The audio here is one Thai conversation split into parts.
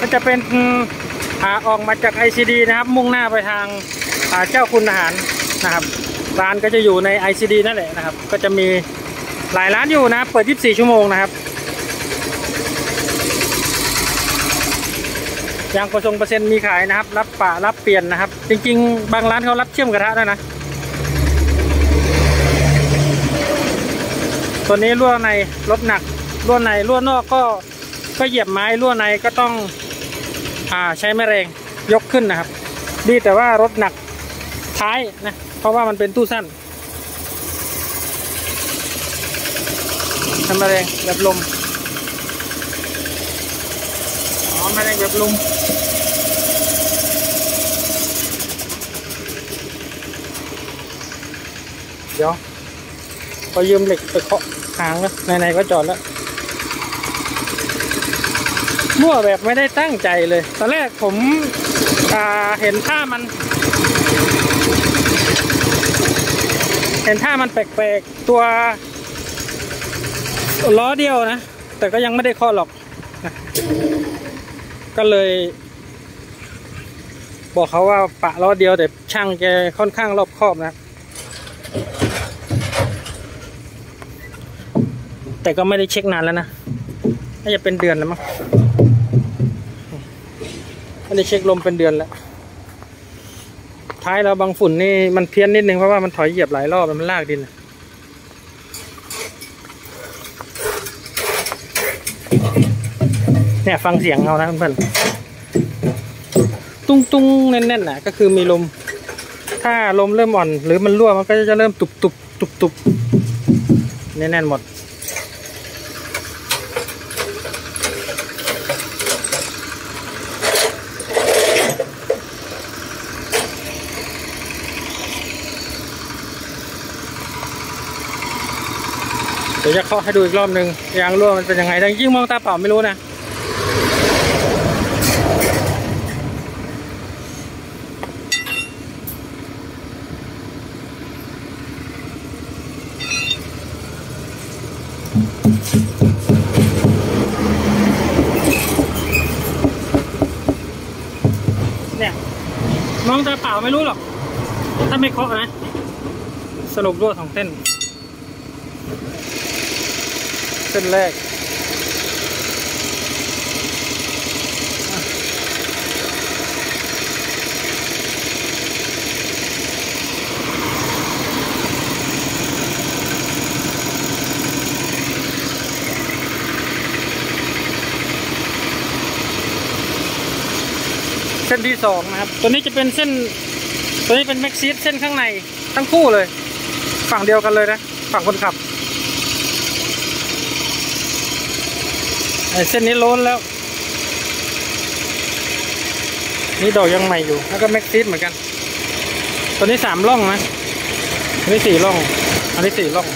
ก็จะเป็นอาออกมาจาก ICD นะครับ มุ่งหน้าไปทางอ่าเจ้าคุณอาหารนะครับ ร้านก็จะอยู่ใน ICD นั่นแหละนะครับ ก็จะมีหลายร้านอยู่นะ เปิด 24 ชั่วโมงนะครับยางประสงเปอร์เซ็นต์มีขายนะครับ รับปะรับเปลี่ยนนะครับ จริง ๆ บางร้านเขารับเชื่อมกระทะด้วยนะ ตัวนี้รั่วในรถหนักรั่วในรั่วนอกก็ก็เหยียบไม้รั่วในก็ต้อง อ่าใช้แม่แรงยกขึ้นนะครับ ดีแต่ว่ารถหนักท้ายนะ เพราะว่ามันเป็นตู้สั้นทำแม่แรงแบบลมอ๋อแม่แรงแบบลมเดี๋ยวพอยืมเหล็กไปเคาะหางแล้วไหนๆก็จอดแล้ว มั่วแบบไม่ได้ตั้งใจเลย ตอนแรกผมเห็นท่ามัน เห็นท่ามันแปลกๆ ตัวล้อเดียวนะ แต่ก็ยังไม่ได้เคาะหรอก ก็เลย บอกเขาว่าปะล้อเดียวแต่ช่างแกค่อนข้างรอบคอบนะแต่ก็ไม่ได้เช็คนานแล้วนะ น่าจะเป็นเดือนแล้วมั้ง ไม่ได้เช็คลมเป็นเดือนแล้ว ท้ายเราบางฝุ่นนี่มันเพี้ยนนิดนึงเพราะว่ามันถอยเหยียบหลายรอบมันลากดินเนี่ยฟังเสียงเอานะเพื่อนตุ้งตุ้งๆแน่นๆน่ะก็คือมีลม ถ้าลมเริ่มอ่อน หรือมันรั่วมันก็จะเริ่มตุบตุบตุบตุบแน่นๆหมด เดี๋ยวจะเคาะให้ดูอีกรอบหนึ่งยางรั่วมันเป็นยังไงแต่ยิ่งมองตาเปล่าไม่รู้นะเนี่ยมองตาเปล่าไม่รู้หรอก ถ้าไม่เคาะนะ สรุปรั่วสองเส้น เส้นแรก เส้นที่สองนะครับ ตัวนี้จะเป็นเส้น ตัวนี้เป็นแม็กซีดเส้นข้างในทั้งคู่เลย ฝั่งเดียวกันเลยนะ ฝั่งคนขับ ไอ้ เส้นนี้ล้นแล้ว นี่ดอกยังใหม่อยู่ แล้วก็แม็กซิสเหมือนกัน ตัวนี้สามร่องนะ อันนี้สี่ร่อง อันนี้สี่ร่อง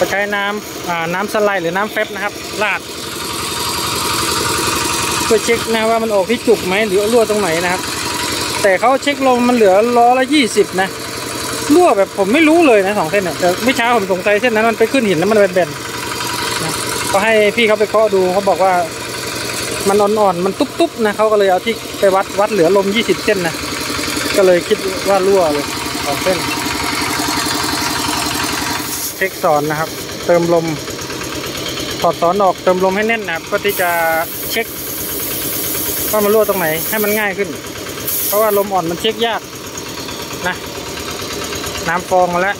ก็ใช้น้ำน้ำสไลด์หรือน้ำเฟบนะครับราดเพื่อเช็คนะว่ามันออกที่จุกไหมหรือรั่วตรงไหนนะครับ แต่เขาเช็คลมมันเหลือล้อละยี่สิบนะรั่วแบบผมไม่รู้เลยนะสองเส้นเนี่ยแต่เมื่อเช้าผมสงสัยเส้นนั้นมันไปขึ้นหินแล้วมันเป็นแบนนะก็ให้พี่เขาไปเคาะดูเขาบอกว่า มันอ่อนๆมันตุ๊บๆนะเขาก็เลยเอาที่ไปวัดวัดเหลือลมยี่สิบเส้นนะก็เลยคิดว่ารั่วเลยสองเส้น เช็คสอนนะครับ เติมลมถอดสอนออกเติมลมให้แน่นนะครับเพื่อที่จะเช็คว่ามันรั่วตรงไหนให้มันง่ายขึ้น เพราะว่าลมอ่อนมันเช็คยากนะน้ำฟองมาแล้ว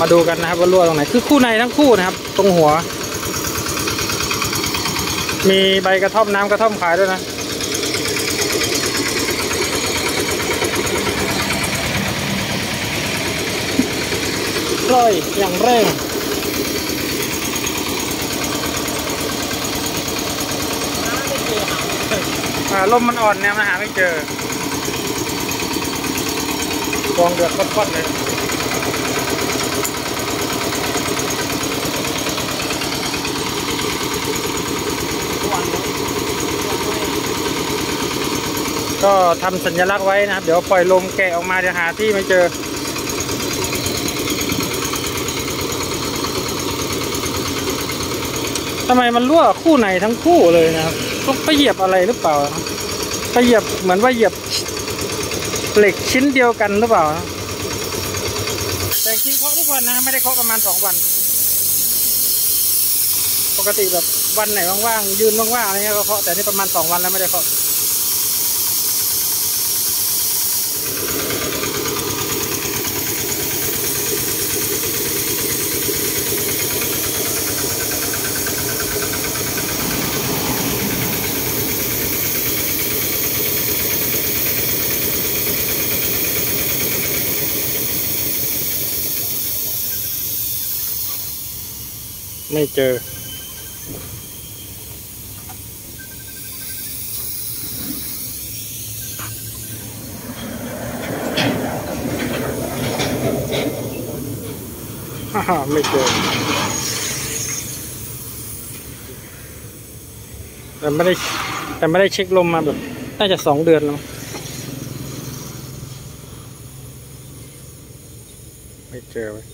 มาดูกันนะครับว่ารั่วตรงไหน คือคู่ในทั้งคู่นะครับ ตรงหัว มีใบกระท่อมน้ำกระท่อมขายด้วยนะ ร่อยอย่างเร่งอ่าลมมันอ่อนเนี่ยมันหาไม่เจอฟองเดือดคดๆเลยก็ทำสัญลักษณ์ไว้นะครับ เดี๋ยวปล่อยลมแกะออกมาเดี๋ยวหาที่ไม่เจอ ทำไมมันรั่วคู่ไหนทั้งคู่เลยนะครับต้องไปเหยียบอะไรหรือเปล่าไปเหยียบเหมือนว่าเหยียบเหล็กชิ้นเดียวกันหรือเปล่า แต่กินเคาะทุกวันนะไม่ได้เคาะประมาณสองวัน ปกติแบบวันไหนว่างๆยืนว่างๆอะไรเงี้ยก็เคาะแต่นี่ประมาณสองวันแล้วไม่ได้เคาะ ไม่เจอฮ่าฮ่าไม่เจอ แต่ไม่ได้ แต่ไม่ได้เช็คลมมาแบบ น่าจะสองเดือนแล้ว ไม่เจอเว้ย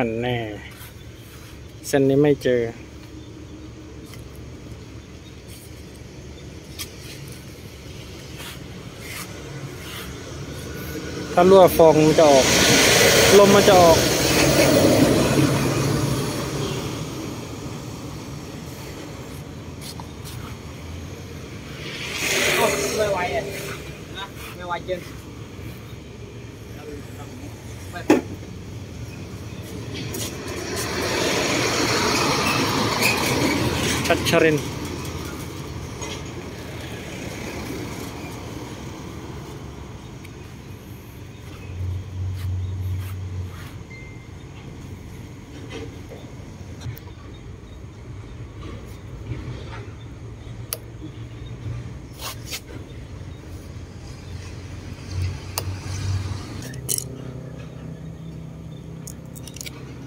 ทันแน่ เส้นนี้ไม่เจอ ถ้ารั่วฟองมันจะออก ลมมันจะออก ไม่ไหวอะนะไม่ไหวจริง ชัชริน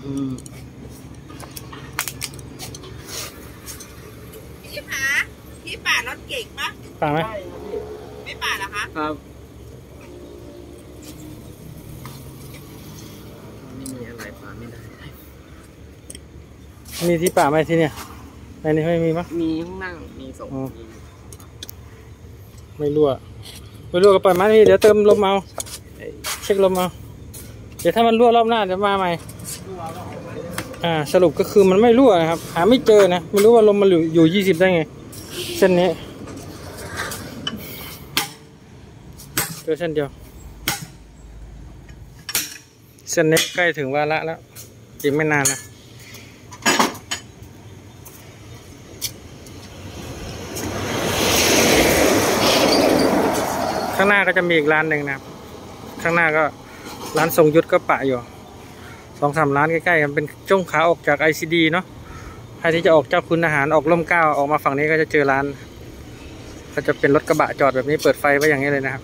อืม พี่คะพี่ป่ารถเก่งปะฟังไหมไม่ป่าเหรอคะครับไม่มีอะไรปาไม่ได้ มีที่ป่าไหมที่เนี่ยในนี้ไม่มีมั้งมีห้องนั่งมีส่งอ๋อมีไม่รั่วไม่รั่วก็ปล่อยมันนี่เดี๋ยวเติมลมเอาเอ้ยเช็คลมเอาเดี๋ยวถ้ามันรั่วรอบหน้าเดี๋ยวมาใหม่ อ่าสรุปก็คือมันไม่รั่วนะครับ หาไม่เจอนะไม่รู้ว่าลมมันอยู่ยี่สิบได้ไง เส้นนี้เจอเส้นเดียว เส้นนี้ใกล้ถึงวาระแล้วอีกไม่นานนะข้างหน้าก็จะมีอีกร้านหนึ่งนะครับ ข้างหน้าก็ร้านทรงยุทธก็ปะอยู่ สองสามร้านใกล้ๆกันเป็นจ้งขาออกจาก ICD เนาะใครที่จะออกเจ้าคุณอาหารออกร่มเก้าออกมาฝั่งนี้ก็จะเจอร้าน ก็จะเป็นรถกระบะจอดแบบนี้เปิดไฟไว้อย่างนี้เลยนะครับ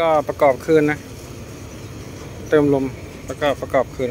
ก็ประกอบคืนนะ เติมลมแล้วก็ประกอบคืน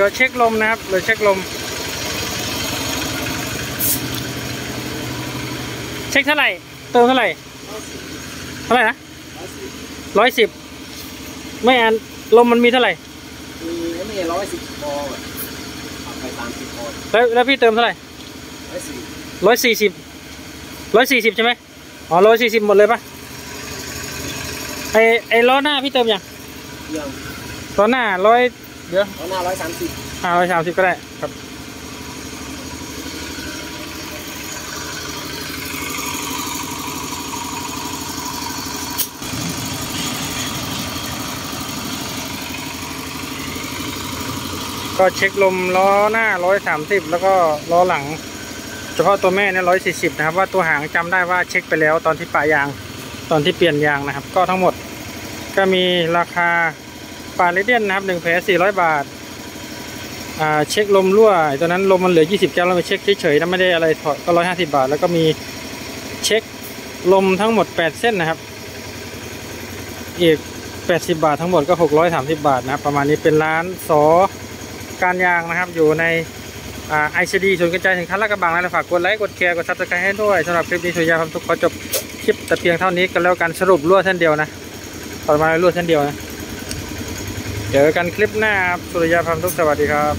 ลือเช็คลมนะครับ เหลือเช็คลม เช็คเท่าไหร่ เติมเท่าไหร่ เท่าไหร่นะร้อยสิบ ไม่อันลมมันมีเท่าไหร่ มีไอ้นี่ร้อยสิบพอแบบปรับไปสามสิบพอแล้วแล้วพี่เติมเท่าไหร่ร้อยสี่ร้อยสี่สิบร้อยสี่สิบใช่ไหมอ๋อร้อยสี่สิบหมดเลยปะไอไอล้อหน้าพี่เติมยังยังล้อหน้าร้อย เดี๋ยวเอาหน้าร้อยสามสิบห้าร้อยสามสิบก็ได้ครับก็เช็คลมล้อหน้าร้อยสามสิบแล้วก็ล้อหลัง เฉพาะตัวแม่เนี่ยร้อยสี่สิบนะครับ ว่าตัวหางจำได้ว่าเช็คไปแล้วตอนที่ปะยาง ตอนที่เปลี่ยนยางนะครับ ก็ทั้งหมดก็มีราคา ปะ radial นะครับหนึ่งแผลสี่ร้อยบาท อ่าเช็คลมรั่วไอ้ตัวนั้นลมมันเหลือ20แก้วเราไปเช็คเฉยๆนะไม่ได้อะไรถอดก็150บาท แล้วก็มีเช็คลมทั้งหมด8เส้นนะครับ อีก80บาททั้งหมดก็630บาทนะครับ ประมาณนี้เป็นร้านสอการยางนะครับ อยู่ใน ICD ศูนย์กระจายสินค้าลาดกระบังนะฝากกดไลค์กดแชร์กด subscribe ให้ด้วยสำหรับคลิปนี้สุริยาความทุกข์ขอจบคลิปแต่เพียงเท่านี้กันแล้วกันสรุปรั่วเส้นเดียวนะต่อมารั่วเส้นเดียวนะ เจอกันคลิปหน้าครับ สุริยาพัมทุกสวัสดีครับ